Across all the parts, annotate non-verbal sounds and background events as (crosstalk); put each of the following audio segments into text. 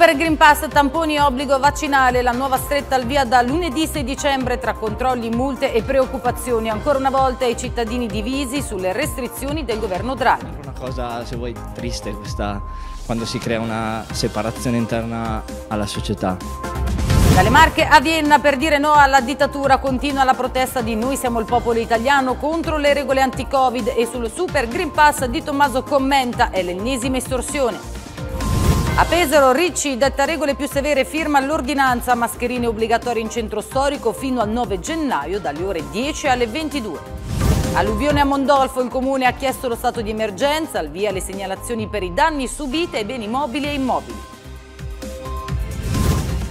Super Green Pass, tamponi e obbligo vaccinale, la nuova stretta al via da lunedì 6 dicembre tra controlli, multe e preoccupazioni. Ancora una volta i cittadini divisi sulle restrizioni del governo Draghi. Una cosa, se vuoi, triste questa, quando si crea una separazione interna alla società. Dalle Marche a Vienna per dire no alla dittatura continua la protesta di Noi siamo il popolo italiano contro le regole anti-Covid e sul Super Green Pass di Tommaso commenta è l'ennesima estorsione. A Pesaro Ricci detta regole più severe firma l'ordinanza mascherine obbligatorie in centro storico fino al 9 gennaio dalle ore 10 alle 22. Alluvione a Mondolfo, il comune ha chiesto lo stato di emergenza, al via le segnalazioni per i danni subiti ai beni mobili e immobili.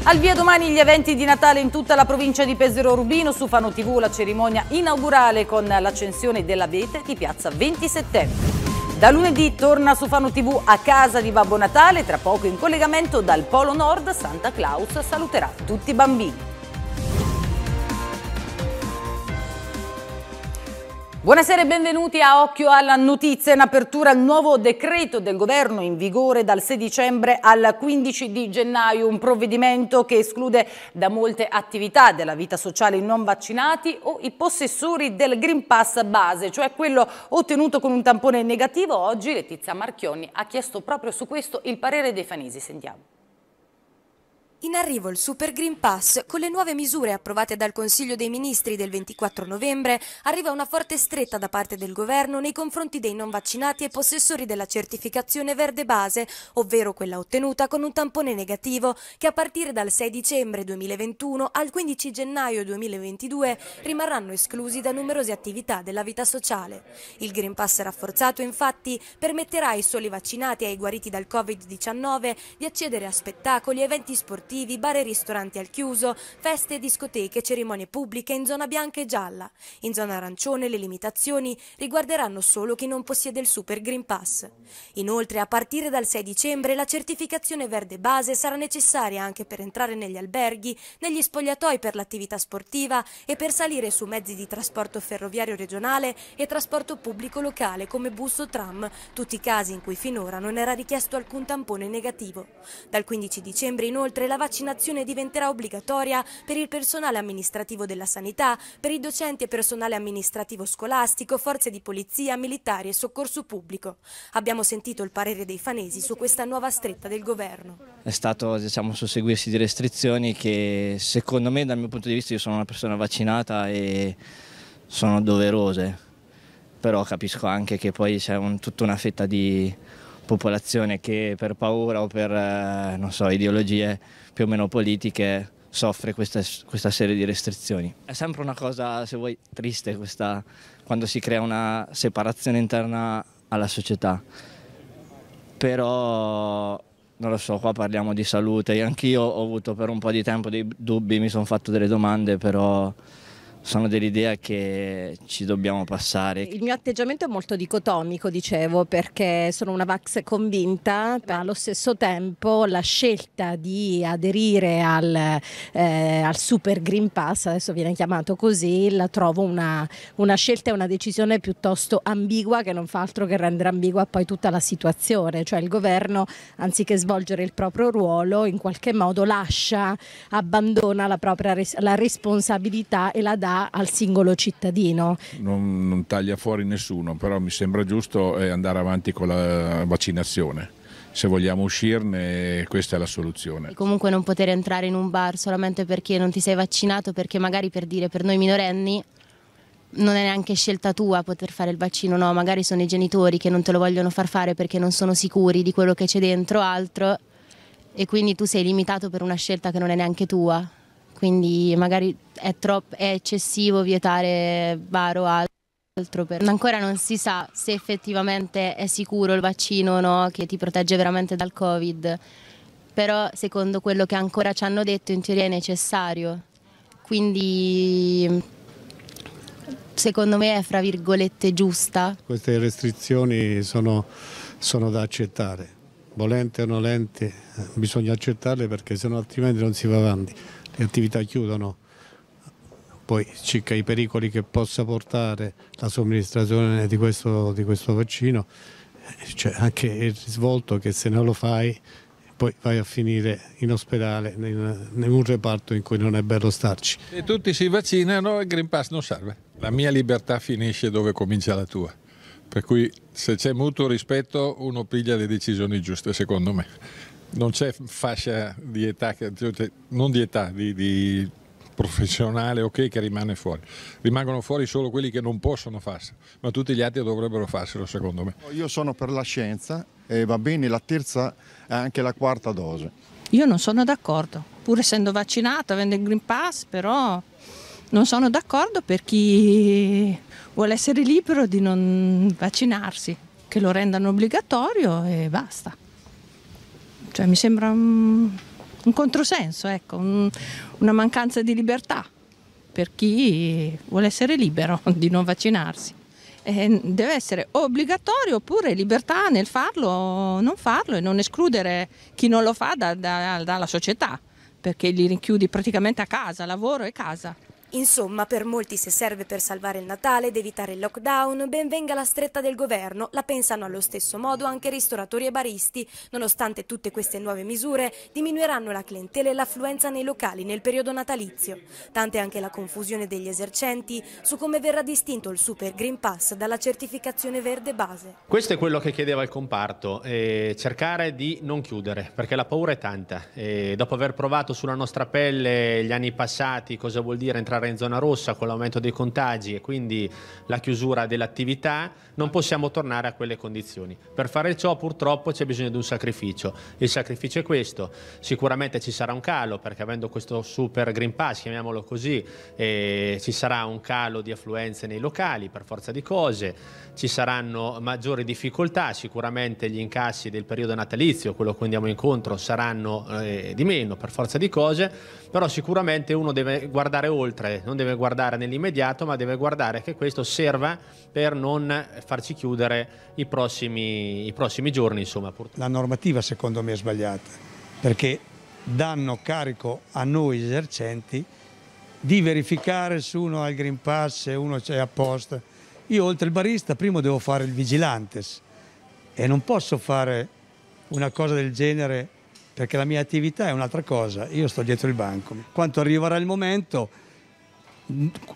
Al via domani gli eventi di Natale in tutta la provincia di Pesaro Rubino, su Fano TV la cerimonia inaugurale con l'accensione dell'abete di piazza 20 settembre. Da lunedì torna su Fano TV a casa di Babbo Natale, tra poco in collegamento dal Polo Nord Santa Claus saluterà tutti i bambini. Buonasera e benvenuti a Occhio alla Notizia. In apertura il nuovo decreto del governo in vigore dal 6 dicembre al 15 di gennaio, un provvedimento che esclude da molte attività della vita sociale i non vaccinati o i possessori del Green Pass base, cioè quello ottenuto con un tampone negativo. Oggi Letizia Marchionni ha chiesto proprio su questo il parere dei Fanisi. Sentiamo. In arrivo il Super Green Pass. Con le nuove misure approvate dal Consiglio dei Ministri del 24 novembre arriva una forte stretta da parte del governo nei confronti dei non vaccinati e possessori della certificazione verde base, ovvero quella ottenuta con un tampone negativo, che a partire dal 6 dicembre 2021 al 15 gennaio 2022 rimarranno esclusi da numerose attività della vita sociale. Il Green Pass rafforzato infatti permetterà ai soli vaccinati e ai guariti dal Covid-19 di accedere a spettacoli, eventi sportivi sportivi, bar e ristoranti al chiuso, feste, discoteche, cerimonie pubbliche in zona bianca e gialla. In zona arancione le limitazioni riguarderanno solo chi non possiede il Super Green Pass. Inoltre, a partire dal 6 dicembre, la certificazione verde base sarà necessaria anche per entrare negli alberghi, negli spogliatoi per l'attività sportiva e per salire su mezzi di trasporto ferroviario regionale e trasporto pubblico locale come bus o tram, tutti i casi in cui finora non era richiesto alcun tampone negativo. Dal 15 dicembre, inoltre, la vaccinazione diventerà obbligatoria per il personale amministrativo della sanità, per i docenti e personale amministrativo scolastico, forze di polizia, militari e soccorso pubblico. Abbiamo sentito il parere dei fanesi su questa nuova stretta del governo. È stato diciamo, susseguirsi di restrizioni che secondo me dal mio punto di vista io sono una persona vaccinata e sono doverose, però capisco anche che poi c'è un, tutta una fetta di popolazione che per paura o per eh, so, ideologie più o meno politiche soffre questa, questa, serie di restrizioni. È sempre una cosa, se vuoi, triste questa, quando si crea una separazione interna alla società. Però, non lo so, qua parliamo di salute. Anch'io ho avuto per un po' di tempo dei dubbi, mi sono fatto delle domande, però sono dell'idea che ci dobbiamo passare. Il mio atteggiamento è molto dicotomico, dicevo, perché sono una Vax convinta, ma allo stesso tempo la scelta di aderire al, eh, al Super Green Pass, adesso viene chiamato così, la trovo una, una scelta e una decisione piuttosto ambigua che non fa altro che rendere ambigua poi tutta la situazione, cioè il governo anziché svolgere il proprio ruolo in qualche modo lascia, abbandona la propria la responsabilità e la dà dà al singolo cittadino. Non, non taglia fuori nessuno, però mi sembra giusto eh, andare avanti con la vaccinazione se vogliamo uscirne questa è la soluzione. Comunque non poter entrare in un bar solamente perché non ti sei vaccinato, perché magari per dire per noi minorenni non è neanche scelta tua poter fare il vaccino, no, magari sono i genitori che non te lo vogliono far fare perché non sono sicuri di quello che c'è dentro altro e quindi tu sei limitato per una scelta che non è neanche tua quindi magari è, troppo, è eccessivo vietare bar o altro. Per... Ancora non si sa se effettivamente è sicuro il vaccino o no, che ti protegge veramente dal Covid, però secondo quello che ancora ci hanno detto in teoria è necessario, quindi secondo me è fra virgolette giusta. Queste restrizioni sono, sono da accettare, volente o nolente bisogna accettarle perché sennò altrimenti non si va avanti le attività chiudono, poi circa i pericoli che possa portare la somministrazione di questo, di questo vaccino, c'è anche il risvolto che se non lo fai poi vai a finire in ospedale, in, in un reparto in cui non è bello starci. Se tutti si vaccinano il Green Pass non serve. La mia libertà finisce dove comincia la tua. Per cui se c'è mutuo rispetto uno piglia le decisioni giuste secondo me. Non c'è fascia di età, cioè, non di età, di, di professionale ok che rimane fuori. Rimangono fuori solo quelli che non possono farselo, ma tutti gli altri dovrebbero farselo secondo me. Io sono per la scienza e va bene la terza e anche la quarta dose. Io non sono d'accordo, pur essendo vaccinata, avendo il Green Pass, però non sono d'accordo per chi vuole essere libero di non vaccinarsi, che lo rendano obbligatorio e basta. Cioè, mi sembra un, un controsenso, ecco, un, una mancanza di libertà per chi vuole essere libero (laughs) di non vaccinarsi. E deve essere obbligatorio oppure libertà nel farlo o non farlo e non escludere chi non lo fa da, da, dalla società, perché li rinchiudi praticamente a casa, lavoro e casa. Insomma, per molti se serve per salvare il Natale ed evitare il lockdown, ben venga la stretta del governo, la pensano allo stesso modo anche ristoratori e baristi. Nonostante tutte queste nuove misure, diminuiranno la clientela e l'affluenza nei locali nel periodo natalizio. Tante anche la confusione degli esercenti su come verrà distinto il Super Green Pass dalla certificazione verde base. Questo è quello che chiedeva il comparto, eh, cercare di non chiudere, perché la paura è tanta. E dopo aver provato sulla nostra pelle gli anni passati cosa vuol dire entrare entrare in zona rossa con l'aumento dei contagi e quindi la chiusura dell'attività, non possiamo tornare a quelle condizioni. Per fare ciò purtroppo c'è bisogno di un sacrificio. Il sacrificio è questo, sicuramente ci sarà un calo perché avendo questo super Green Pass, chiamiamolo così, eh, ci sarà un calo di affluenze nei locali per forza di cose, ci saranno maggiori difficoltà, sicuramente gli incassi del periodo natalizio, quello a cui andiamo incontro, saranno eh, di meno per forza di cose, però sicuramente uno deve guardare oltre, non deve guardare nell'immediato, ma deve guardare che questo serva per non farci chiudere i prossimi, i prossimi giorni. Insomma. La normativa secondo me è sbagliata, perché danno carico a noi esercenti di verificare se uno ha il Green Pass, se uno c'è apposta. Io oltre il barista prima devo fare il vigilantes e non posso fare una cosa del genere perché la mia attività è un'altra cosa, io sto dietro il banco. Quando arriverà il momento,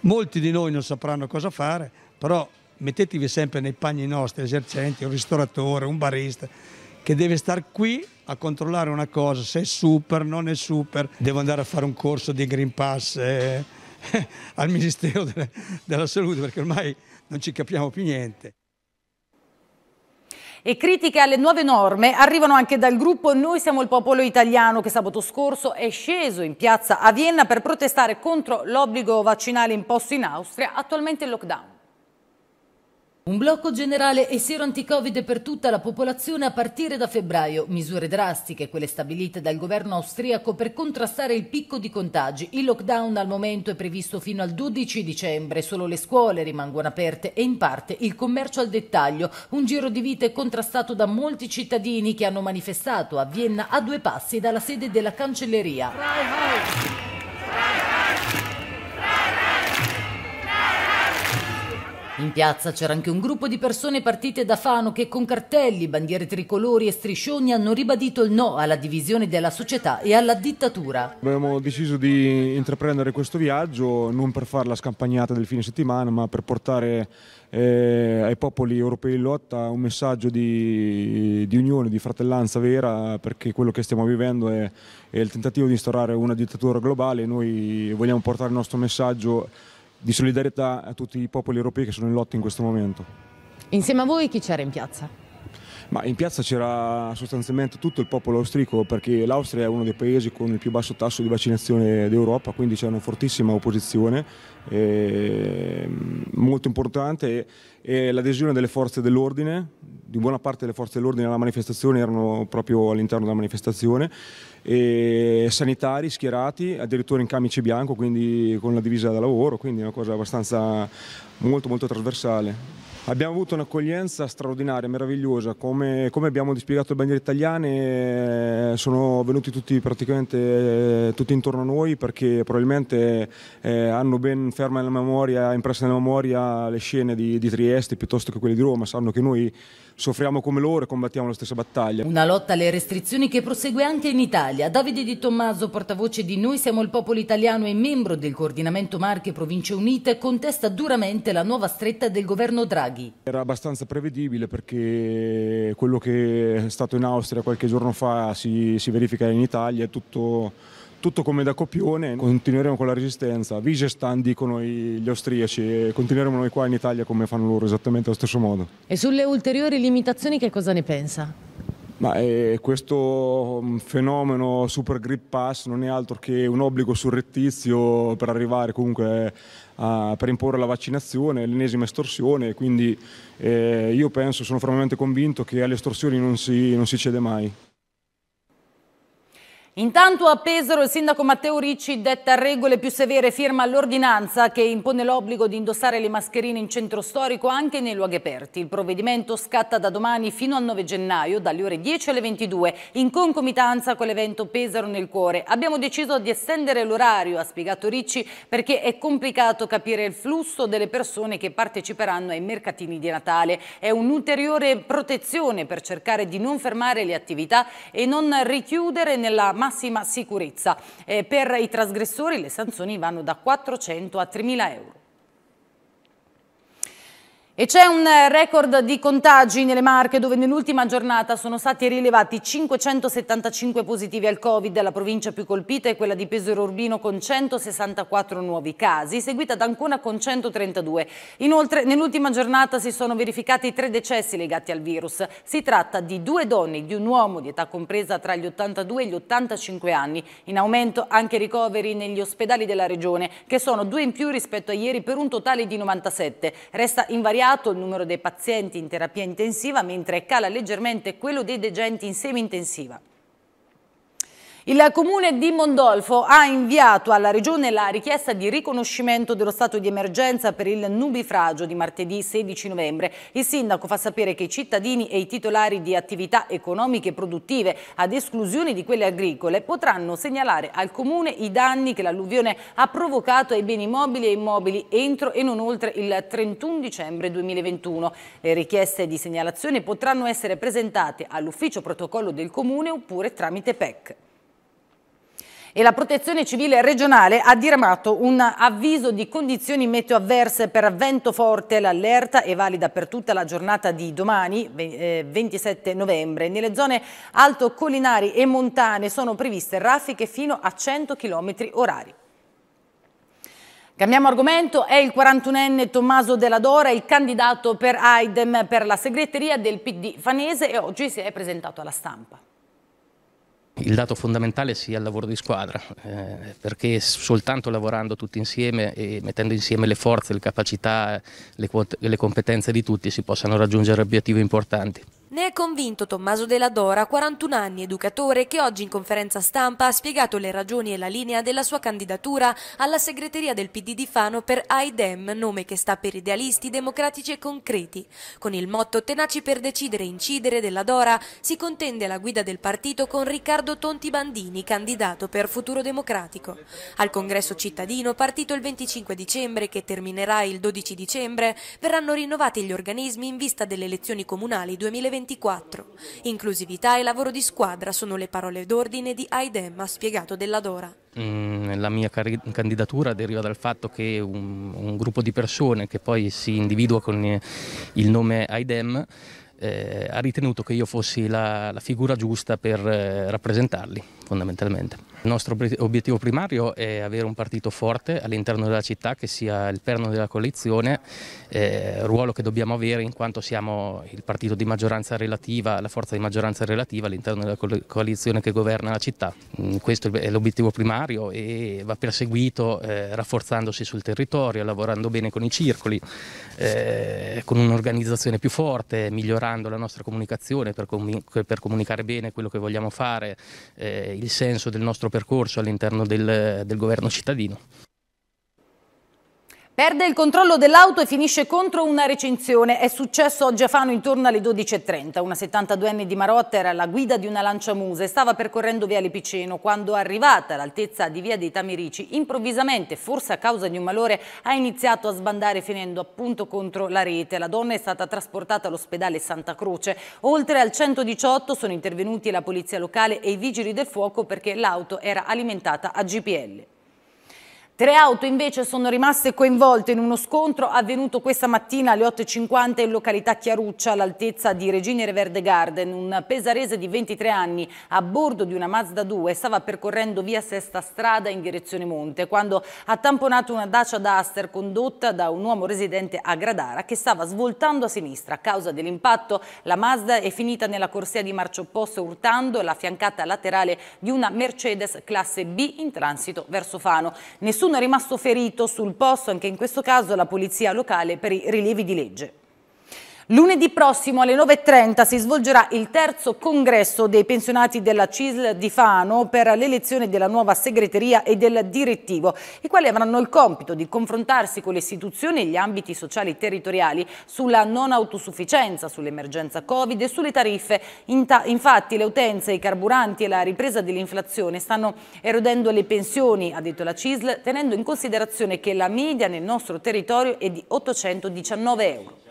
molti di noi non sapranno cosa fare, però mettetevi sempre nei panni nostri esercenti, un ristoratore, un barista, che deve stare qui a controllare una cosa, se è super, non è super, devo andare a fare un corso di Green Pass eh, (laughs) al Ministero della Salute perché ormai non ci capiamo più niente. E critiche alle nuove norme arrivano anche dal gruppo Noi siamo il popolo italiano che sabato scorso è sceso in piazza a Vienna per protestare contro l'obbligo vaccinale imposto in Austria, attualmente in lockdown. Un blocco generale e sero anti-Covid per tutta la popolazione a partire da febbraio. Misure drastiche, quelle stabilite dal governo austriaco per contrastare il picco di contagi. Il lockdown al momento è previsto fino al 12 dicembre. Solo le scuole rimangono aperte e in parte il commercio al dettaglio. Un giro di vite contrastato da molti cittadini che hanno manifestato a Vienna a due passi dalla sede della cancelleria. In piazza c'era anche un gruppo di persone partite da Fano che con cartelli, bandiere tricolori e striscioni hanno ribadito il no alla divisione della società e alla dittatura. Abbiamo deciso di intraprendere questo viaggio non per fare la scampagnata del fine settimana ma per portare eh, ai popoli europei in lotta un messaggio di, di, unione, di fratellanza vera perché quello che stiamo vivendo è, è il tentativo di instaurare una dittatura globale e noi vogliamo portare il nostro messaggio di solidarietà a tutti i popoli europei che sono in lotta in questo momento. Insieme a voi chi c'era in piazza? Ma in piazza c'era sostanzialmente tutto il popolo austriaco perché l'Austria è uno dei paesi con il più basso tasso di vaccinazione d'Europa, quindi c'è una fortissima opposizione eh, molto importante e, l'adesione delle forze dell'ordine, di buona parte delle forze dell'ordine alla manifestazione erano proprio all'interno della manifestazione e sanitari schierati, addirittura in camice bianco, quindi con la divisa da lavoro, quindi una cosa abbastanza molto molto trasversale. Abbiamo avuto un'accoglienza straordinaria, meravigliosa, come, come abbiamo dispiegato le bandiere italiane eh, sono venuti tutti praticamente eh, tutti intorno a noi perché probabilmente eh, hanno ben ferma nella memoria, impressa nella memoria le scene di, di Trieste piuttosto che quelle di Roma, sanno che noi soffriamo come loro e combattiamo la stessa battaglia. Una lotta alle restrizioni che prosegue anche in Italia. Davide Di Tommaso, portavoce di Noi siamo il popolo italiano e membro del coordinamento Marche Province Unite, contesta duramente la nuova stretta del governo Draghi. Era abbastanza prevedibile perché quello che è stato in Austria qualche giorno fa si, si verifica in Italia, è tutto tutto come da copione, continueremo con la resistenza. Vigestan dicono gli austriaci e continueremo noi qua in Italia come fanno loro, esattamente allo stesso modo. E sulle ulteriori limitazioni che cosa ne pensa? Ma eh, questo mm, fenomeno Super Grip Pass non è altro che un obbligo surrettizio per arrivare comunque a, per imporre la vaccinazione, l'ennesima estorsione, quindi eh, io penso, sono fermamente convinto che alle estorsioni non si, non si cede mai. Intanto a Pesaro il sindaco Matteo Ricci detta regole più severe, firma l'ordinanza che impone l'obbligo di indossare le mascherine in centro storico anche nei luoghi aperti. Il provvedimento scatta da domani fino al 9 gennaio, dalle ore 10 alle 22, in concomitanza con l'evento Pesaro nel cuore. Abbiamo deciso di estendere l'orario, ha spiegato Ricci, perché è complicato capire il flusso delle persone che parteciperanno ai mercatini di Natale. È un'ulteriore protezione per cercare di non fermare le attività e non richiudere nella massima sicurezza. Eh, per i trasgressori le sanzioni vanno da 400 a 3.000 euro. E c'è un record di contagi nelle Marche dove nell'ultima giornata sono stati rilevati 575 positivi al Covid. La provincia più colpita è quella di Pesaro Urbino con 164 nuovi casi, seguita da Ancona con 132. Inoltre nell'ultima giornata si sono verificati tre decessi legati al virus. Si tratta di due donne e di un uomo di età compresa tra gli 82 e gli 85 anni. In aumento anche ricoveri negli ospedali della regione che sono due in più rispetto a ieri per un totale di 97. Resta invariato invariato il numero dei pazienti in terapia intensiva, mentre cala leggermente quello dei degenti in semi-intensiva. Il comune di Mondolfo ha inviato alla regione la richiesta di riconoscimento dello stato di emergenza per il nubifragio di martedì 16 novembre. Il sindaco fa sapere che i cittadini e i titolari di attività economiche e produttive, ad esclusione di quelle agricole, potranno segnalare al comune i danni che l'alluvione ha provocato ai beni mobili e immobili entro e non oltre il 31 dicembre 2021. Le richieste di segnalazione potranno essere presentate all'ufficio protocollo del comune oppure tramite PEC e la protezione civile regionale ha diramato un avviso di condizioni meteo avverse per vento forte. L'allerta è valida per tutta la giornata di domani, 27 eh, novembre. Nelle zone alto collinari e montane sono previste raffiche fino a 100 km orari. Cambiamo argomento, è il 41enne Tommaso Della Dora, il candidato per AIDEM per la segreteria del PD Fanese e oggi si è presentato alla stampa. Il dato fondamentale sia il lavoro di squadra, eh, perché soltanto lavorando tutti insieme e mettendo insieme le forze, le capacità, le, le competenze di tutti si possano raggiungere obiettivi importanti. Ne è convinto Tommaso Della Dora, 41 anni, educatore, che oggi in conferenza stampa ha spiegato le ragioni e la linea della sua candidatura alla segreteria del PD di Fano per AIDEM, nome che sta per idealisti democratici e concreti. Con il motto Tenaci per decidere e incidere Della Dora si contende alla guida del partito con Riccardo Tonti Bandini, candidato per Futuro Democratico. Al congresso cittadino, partito il 25 dicembre, che terminerà il 12 dicembre, verranno rinnovati gli organismi in vista delle elezioni comunali 2020 2024. Inclusività e lavoro di squadra sono le parole d'ordine di Aidem, ha spiegato Della Dora. Mm, la mia candidatura deriva dal fatto che un, un gruppo di persone che poi si individua con il nome Aidem eh, ha ritenuto che io fossi la, la figura giusta per eh, rappresentarli fondamentalmente. Il nostro obiettivo primario è avere un partito forte all'interno della città che sia il perno della coalizione, eh, ruolo che dobbiamo avere in quanto siamo il partito di maggioranza relativa, la forza di maggioranza relativa all'interno della coalizione che governa la città. Mm, questo è l'obiettivo primario e va perseguito eh, rafforzandosi sul territorio, lavorando bene con i circoli, eh, con un'organizzazione più forte, migliorando la nostra comunicazione per, com per comunicare bene quello che vogliamo fare, eh, il senso del nostro percorso all'interno del, del governo cittadino. Perde il controllo dell'auto e finisce contro una recinzione. È successo oggi a Fano intorno alle 12.30. Una 72enne di Marotta era alla guida di una lanciamuse e stava percorrendo via Lipiceno quando, arrivata all'altezza di via dei Tamirici, improvvisamente, forse a causa di un malore, ha iniziato a sbandare finendo appunto contro la rete. La donna è stata trasportata all'ospedale Santa Croce. Oltre al 118 sono intervenuti la polizia locale e i vigili del fuoco perché l'auto era alimentata a GPL. Tre auto invece sono rimaste coinvolte in uno scontro avvenuto questa mattina alle 8.50 in località Chiaruccia all'altezza di Regine Reverde Garden. Un pesarese di 23 anni a bordo di una Mazda 2 stava percorrendo via Sesta Strada in direzione Monte quando ha tamponato una Dacia Duster condotta da un uomo residente a Gradara che stava svoltando a sinistra. A causa dell'impatto la Mazda è finita nella corsia di marcia opposta urtando la fiancata laterale di una Mercedes classe B in transito verso Fano. Nessun Nessuno è rimasto ferito sul posto, anche in questo caso la polizia locale per i rilievi di legge. Lunedì prossimo alle 9.30 si svolgerà il terzo congresso dei pensionati della CISL di Fano per l'elezione della nuova segreteria e del direttivo, i quali avranno il compito di confrontarsi con le istituzioni e gli ambiti sociali territoriali sulla non autosufficienza, sull'emergenza Covid e sulle tariffe. Infatti le utenze, i carburanti e la ripresa dell'inflazione stanno erodendo le pensioni, ha detto la CISL, tenendo in considerazione che la media nel nostro territorio è di 819 euro.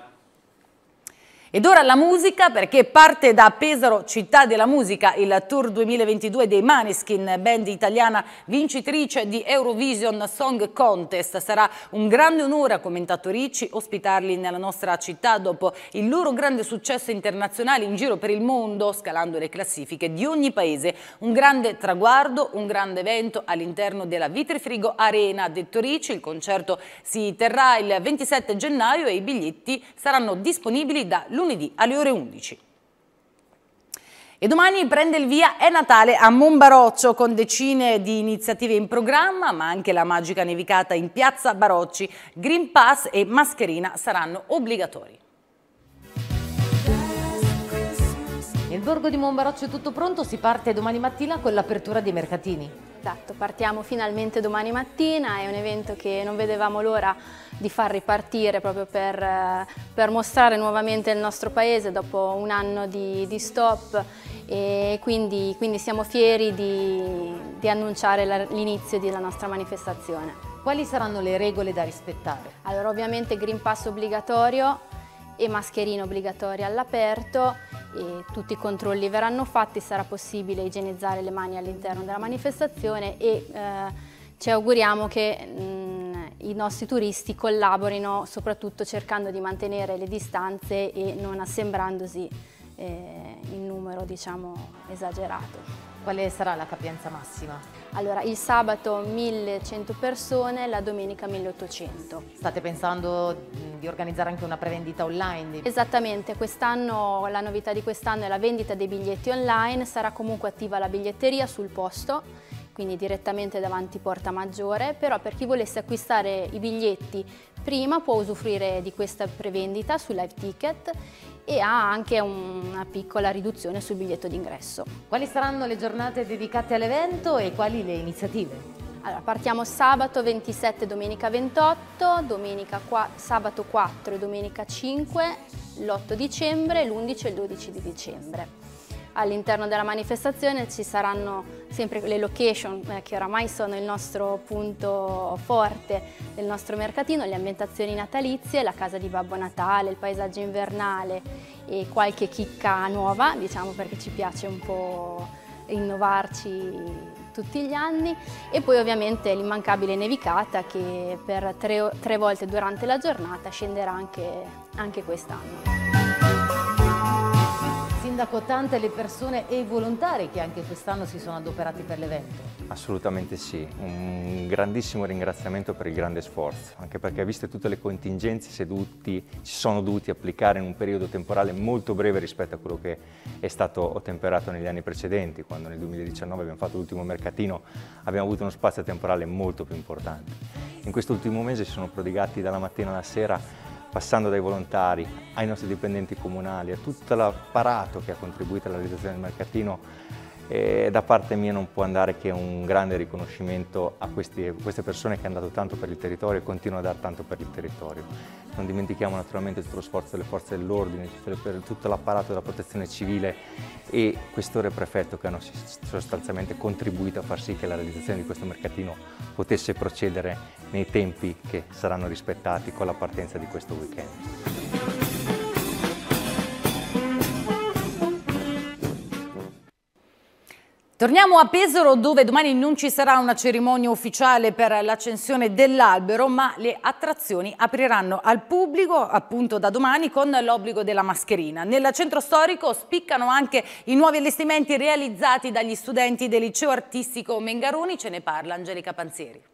Ed ora la musica perché parte da Pesaro, città della musica, il tour 2022 dei Maneskin, band italiana vincitrice di Eurovision Song Contest. Sarà un grande onore, commentato Ricci, ospitarli nella nostra città dopo il loro grande successo internazionale in giro per il mondo, scalando le classifiche di ogni paese. Un grande traguardo, un grande evento all'interno della Vitrifrigo Arena, ha detto Ricci. Il concerto si terrà il 27 gennaio e i biglietti saranno disponibili da lunedì lunedì alle ore 11. E domani prende il via È Natale a Monbaroccio con decine di iniziative in programma, ma anche la magica nevicata in piazza Barocci. Green Pass e mascherina saranno obbligatori. Nel borgo di Monbaroccio è tutto pronto, si parte domani mattina con l'apertura dei mercatini. Esatto, partiamo finalmente domani mattina, è un evento che non vedevamo l'ora di far ripartire proprio per, eh, per, mostrare nuovamente il nostro paese dopo un anno di, di stop e quindi, quindi, siamo fieri di, di annunciare l'inizio della nostra manifestazione. Quali saranno le regole da rispettare? Allora ovviamente Green Pass obbligatorio e mascherina obbligatoria all'aperto tutti i controlli verranno fatti, sarà possibile igienizzare le mani all'interno della manifestazione e eh, ci auguriamo che mh, i nostri turisti collaborino soprattutto cercando di mantenere le distanze e non assembrandosi eh, in numero diciamo, esagerato. Quale sarà la capienza massima? Allora, il sabato 1100 persone, la domenica 1800. State pensando di organizzare anche una prevendita online? Esattamente, quest'anno la novità di quest'anno è la vendita dei biglietti online, sarà comunque attiva la biglietteria sul posto quindi direttamente davanti Porta Maggiore, però per chi volesse acquistare i biglietti prima può usufruire di questa prevendita su Live Ticket e ha anche una piccola riduzione sul biglietto d'ingresso. Quali saranno le giornate dedicate all'evento e quali le iniziative? Allora, partiamo sabato 27 domenica 28, domenica qua, sabato 4 e domenica 5, l'8 dicembre, l'11 e il 12 di dicembre. All'interno della manifestazione ci saranno sempre le location eh, che oramai sono il nostro punto forte del nostro mercatino, le ambientazioni natalizie, la casa di Babbo Natale, il paesaggio invernale e qualche chicca nuova, diciamo perché ci piace un po' innovarci tutti gli anni e poi ovviamente l'immancabile nevicata che per tre, tre, volte durante la giornata scenderà anche, anche quest'anno. Sindaco, tante le persone e i volontari che anche quest'anno si sono adoperati per l'evento. Assolutamente sì, un grandissimo ringraziamento per il grande sforzo, anche perché viste tutte le contingenze seduti, ci sono dovuti applicare in un periodo temporale molto breve rispetto a quello che è stato ottemperato negli anni precedenti, quando nel 2019 abbiamo fatto l'ultimo mercatino abbiamo avuto uno spazio temporale molto più importante. In questo ultimo mese si sono prodigati dalla mattina alla sera passando dai volontari ai nostri dipendenti comunali, a tutto l'apparato che ha contribuito alla realizzazione del mercatino, E da parte mia non può andare che un grande riconoscimento a questi, queste persone che hanno dato tanto per il territorio e continuano a dare tanto per il territorio. Non dimentichiamo naturalmente tutto lo sforzo delle forze dell'ordine, tutto l'apparato della protezione civile e questore prefetto che hanno sostanzialmente contribuito a far sì che la realizzazione di questo mercatino potesse procedere nei tempi che saranno rispettati con la partenza di questo weekend. Torniamo a Pesaro dove domani non ci sarà una cerimonia ufficiale per l'accensione dell'albero ma le attrazioni apriranno al pubblico appunto da domani con l'obbligo della mascherina. Nel centro storico spiccano anche i nuovi allestimenti realizzati dagli studenti del liceo artistico Mengaroni, ce ne parla Angelica Panzieri.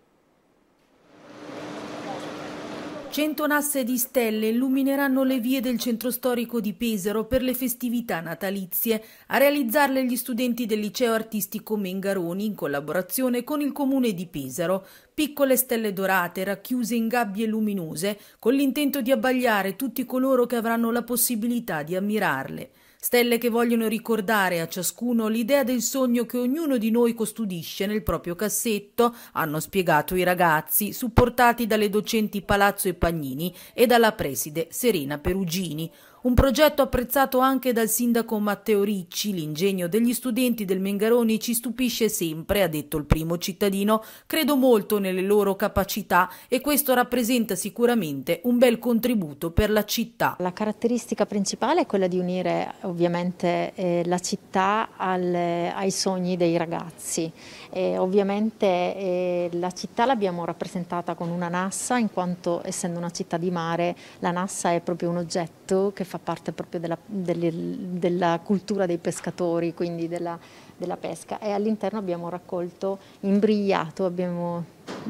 Cento nasse di stelle illumineranno le vie del centro storico di Pesaro per le festività natalizie. A realizzarle gli studenti del liceo artistico Mengaroni in collaborazione con il comune di Pesaro. Piccole stelle dorate racchiuse in gabbie luminose con l'intento di abbagliare tutti coloro che avranno la possibilità di ammirarle. Stelle che vogliono ricordare a ciascuno l'idea del sogno che ognuno di noi custodisce nel proprio cassetto, hanno spiegato i ragazzi, supportati dalle docenti Palazzo e Pagnini e dalla preside Serena Perugini. Un progetto apprezzato anche dal sindaco Matteo Ricci, l'ingegno degli studenti del Mengaroni ci stupisce sempre, ha detto il primo cittadino, credo molto nelle loro capacità e questo rappresenta sicuramente un bel contributo per la città. La caratteristica principale è quella di unire ovviamente eh, la città al, ai sogni dei ragazzi. E ovviamente eh, la città l'abbiamo rappresentata con una nassa in quanto essendo una città di mare la nassa è proprio un oggetto che fa parte proprio della, delle, della cultura dei pescatori, quindi della, della pesca. E all'interno abbiamo raccolto imbrigliato, abbiamo,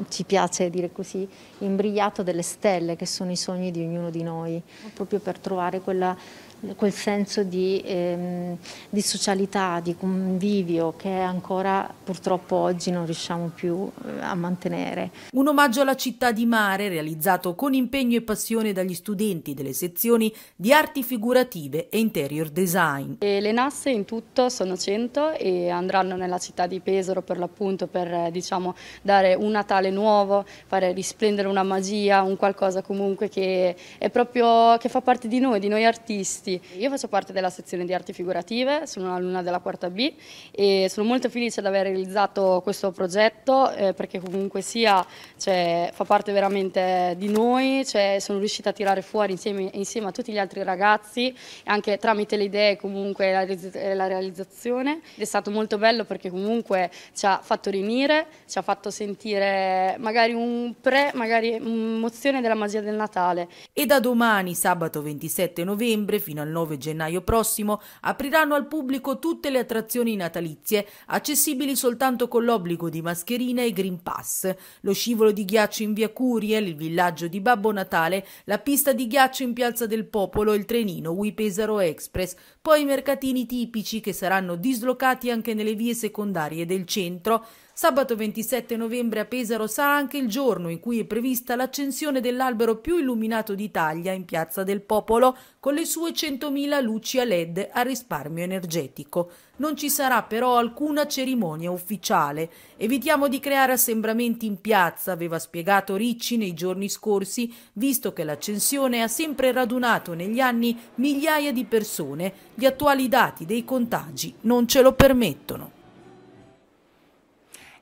ci piace dire così, imbrigliato delle stelle che sono i sogni di ognuno di noi, proprio per trovare quella quel senso di, ehm, di, socialità, di convivio che ancora purtroppo oggi non riusciamo più eh, a mantenere. Un omaggio alla città di mare realizzato con impegno e passione dagli studenti delle sezioni di arti figurative e interior design. E le nasse in tutto sono 100 e andranno nella città di Pesaro per l'appunto per eh, diciamo, dare un Natale nuovo, fare risplendere una magia, un qualcosa comunque che, è proprio, che fa parte di noi, di noi artisti. Io faccio parte della sezione di arti figurative, sono un'alunna della quarta B e sono molto felice di aver realizzato questo progetto eh, perché comunque sia cioè, fa parte veramente di noi, cioè, sono riuscita a tirare fuori insieme, insieme, a tutti gli altri ragazzi anche tramite le idee comunque la, la realizzazione ed è stato molto bello perché comunque ci ha fatto riunire, ci ha fatto sentire magari un pre, magari un'emozione della magia del Natale. E da domani, sabato 27 novembre, fino al 9 gennaio prossimo apriranno al pubblico tutte le attrazioni natalizie, accessibili soltanto con l'obbligo di mascherina e Green Pass. Lo scivolo di ghiaccio in via Curiel, il villaggio di Babbo Natale, la pista di ghiaccio in Piazza del Popolo, il trenino Ui Pesaro Express, poi i mercatini tipici che saranno dislocati anche nelle vie secondarie del centro, Sabato 27 novembre a Pesaro sarà anche il giorno in cui è prevista l'accensione dell'albero più illuminato d'Italia in Piazza del Popolo con le sue 100.000 luci a LED a risparmio energetico. Non ci sarà però alcuna cerimonia ufficiale. Evitiamo di creare assembramenti in piazza, aveva spiegato Ricci nei giorni scorsi, visto che l'accensione ha sempre radunato negli anni migliaia di persone. Gli attuali dati dei contagi non ce lo permettono.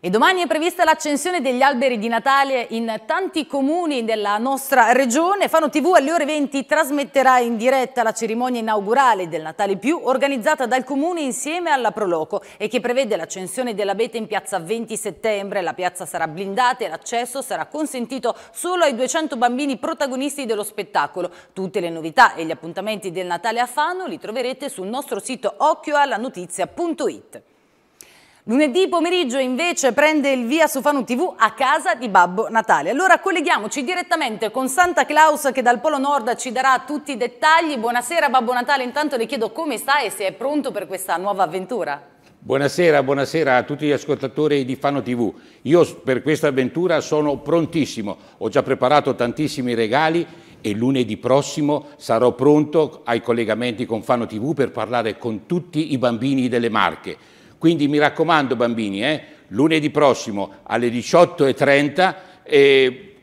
E domani è prevista l'accensione degli alberi di Natale in tanti comuni della nostra regione. Fano TV alle ore 20 trasmetterà in diretta la cerimonia inaugurale del Natale Più organizzata dal comune insieme alla Proloco e che prevede l'accensione dell'abete in piazza 20 settembre. La piazza sarà blindata e l'accesso sarà consentito solo ai 200 bambini protagonisti dello spettacolo. Tutte le novità e gli appuntamenti del Natale a Fano li troverete sul nostro sito occhioallanotizia.it. Lunedì pomeriggio invece prende il via su Fanu TV a casa di Babbo Natale. Allora colleghiamoci direttamente con Santa Claus che dal Polo Nord ci darà tutti i dettagli. Buonasera Babbo Natale, intanto le chiedo come sta e se è pronto per questa nuova avventura. Buonasera, buonasera a tutti gli ascoltatori di Fano TV. Io per questa avventura sono prontissimo, ho già preparato tantissimi regali e lunedì prossimo sarò pronto ai collegamenti con Fano TV per parlare con tutti i bambini delle Marche Quindi mi raccomando bambini, eh, lunedì prossimo alle 18.30 eh,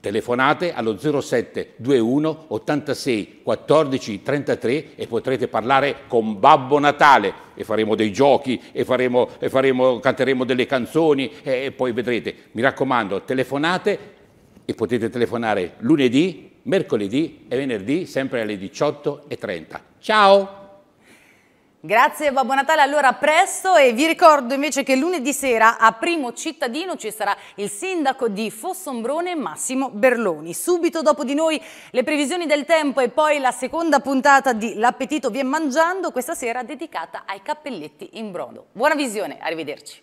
telefonate allo 07 21 86 14 33 e potrete parlare con Babbo Natale e faremo dei giochi e, faremo, e faremo, canteremo delle canzoni e, e poi vedrete. Mi raccomando, telefonate e potete telefonare lunedì, mercoledì e venerdì sempre alle 18.30. Ciao! Grazie Babbo Natale, allora presto e vi ricordo invece che lunedì sera a Primo Cittadino ci sarà il sindaco di Fossombrone Massimo Berloni. Subito dopo di noi le previsioni del tempo e poi la seconda puntata di L'appetito vien mangiando, questa sera dedicata ai cappelletti in brodo. Buona visione, arrivederci.